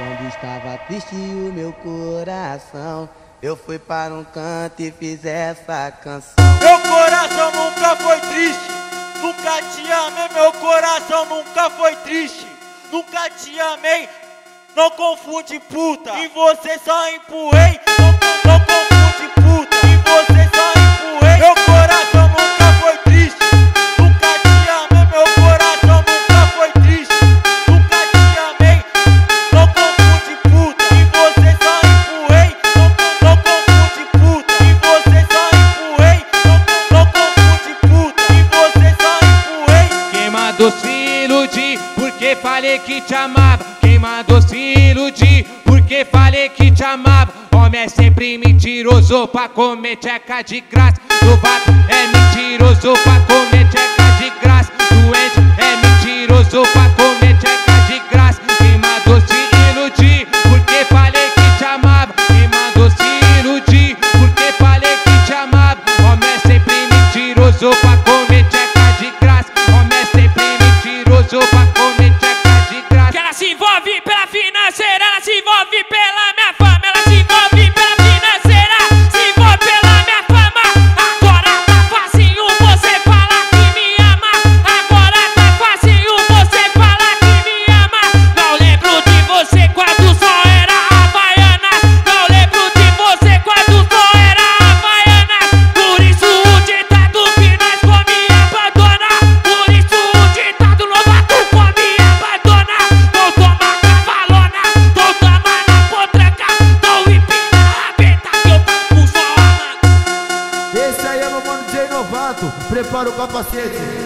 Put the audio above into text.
Quando estava triste o meu coração, eu fui para um canto e fiz essa canção. Meu coração nunca foi triste, nunca te amei. Meu coração nunca foi triste, nunca te amei. Não confunde puta, e você só empurrei. iludir, porque falei que te amava. Quem mandou se iludir, porque falei que te amava. Homem é sempre mentiroso pra comer tcheca de graça. Novato é mentiroso pra comer tcheca de graça. Doente é mentiroso pra Esse aí é meu mano Jay Novato, prepara o capacete.